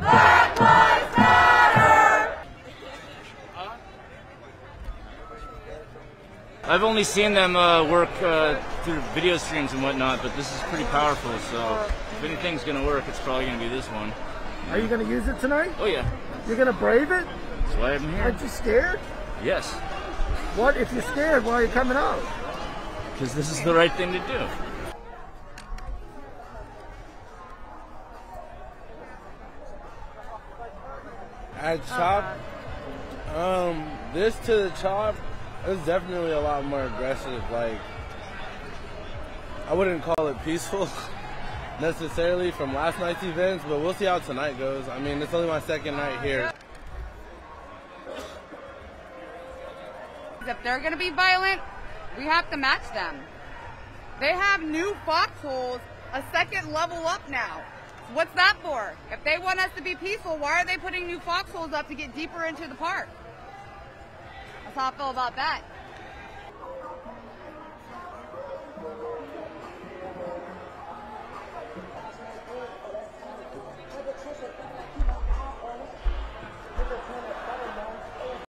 Back! I've only seen them uh, work uh, through video streams and whatnot, but this is pretty powerful. So if anything's gonna work, it's probably gonna be this one. Are you gonna use it tonight? Oh yeah, You're gonna brave it? that's why I'm here. Aren't you scared? Yes, What if you're scared? Why are you coming out? because this is the right thing to do. At chop, um, this to the chop is definitely a lot more aggressive. Like, I wouldn't call it peaceful necessarily from last night's events, but we'll see how tonight goes. I mean, it's only my second night here. If they're going to be violent, we have to match them. They have new foxholes a second level up now. What's that for? If they want us to be peaceful, why are they putting new foxholes up to get deeper into the park? How I feel about that.